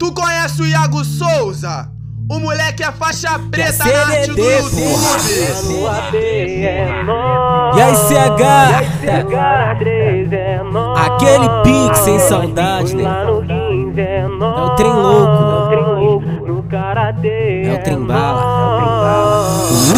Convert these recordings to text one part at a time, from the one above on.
Tu conhece o Iago Souza? O moleque é faixa preta é na arte do YouTube. E aí, CH? Aquele pique sem saudade, né? É o trem louco, é o trem bala.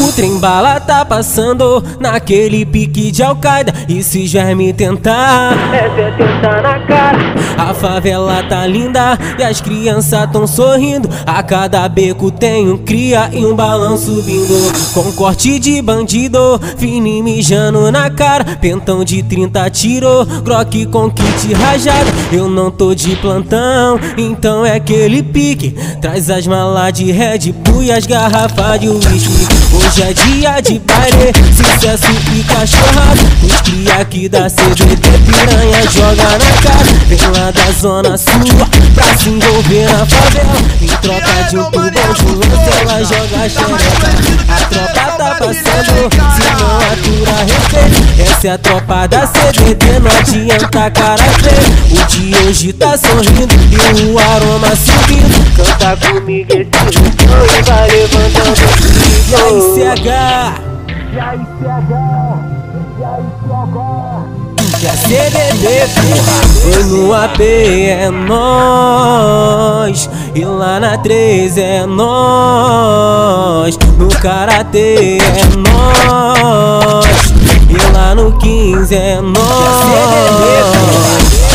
O trem bala tá passando naquele pique de Al-Qaeda. E se já me tentar, Essa é tentar na cara. A favela tá linda e as crianças tão sorrindo. A cada beco tem um cria e um balão subindo. Com corte de bandido, fini mijando na cara. Pentão de 30 tiro, groque com kit rajada. Eu não tô de plantão, então é aquele pique. Traz as malas de Red Bull e as garrafas de whisky. Hoje é dia de baile, sucesso e cachorrada. Os cria aqui da CDT piranha joga na cara. Vem lá da zona sul pra se envolver na favela. Em troca de um tubão de lança, ela joga xereca. A tropa tá passando, se não atura respeito. Essa é a tropa da CDT, não adianta cara. O de hoje tá sorrindo e o aroma subindo. Canta comigo esse refrão e vai levantando o E aí, nível. CH? Que a CDD, porra, foi no AP é nós. E lá na 3 é nós. No Karatê é nós. E lá no 15 é nós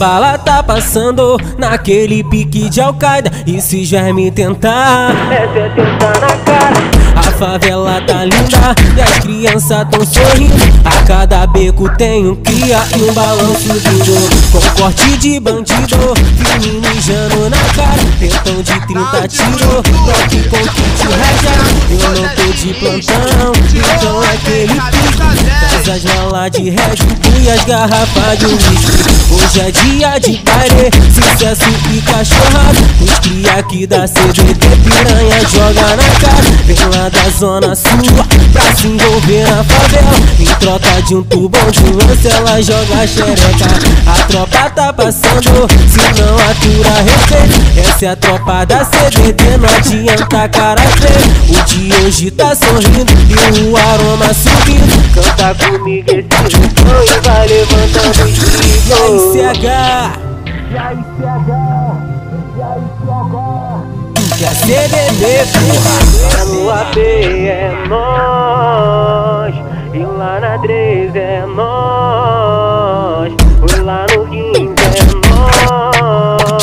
bala tá passando naquele pique de Al-Qaeda E se já me tentar Essa é tentar na cara. A favela tá linda e as crianças tão sorrindo. A cada beco tem um cria e um balão subindo. Com corte de bandido, filme mijando na cara. Pentão de 30 tiro, toque com kit rajado. Eu não tô de plantão, então é aquele pique. Traz as malas de Bull e as garrafas de whisky. Hoje é dia de baile, sucesso e cachorrada. Os cria aqui da CDT piranha joga na cara. Vem lá da zona sul pra se envolver na favela. Em troca de um tubão de lança, ela joga xereca. A tropa tá passando, se não atura respeito. Essa é a tropa da CDT, não adianta cara feio. O de hoje tá sorrindo e o aroma subindo. Canta comigo esse refrão e vai levantando o E aí, nível. CH? Que a CDD, porra. É no AP é nós E lá na 3 é nós Foi lá no 15 é nós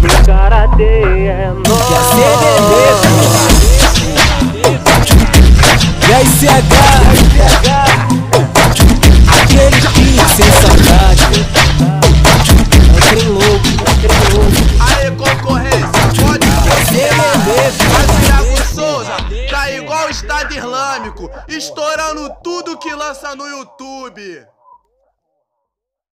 No Karatê é Que nós. E aí, CH? Aquele pique sem igual o Estado Islâmico, estourando tudo que lança no YouTube.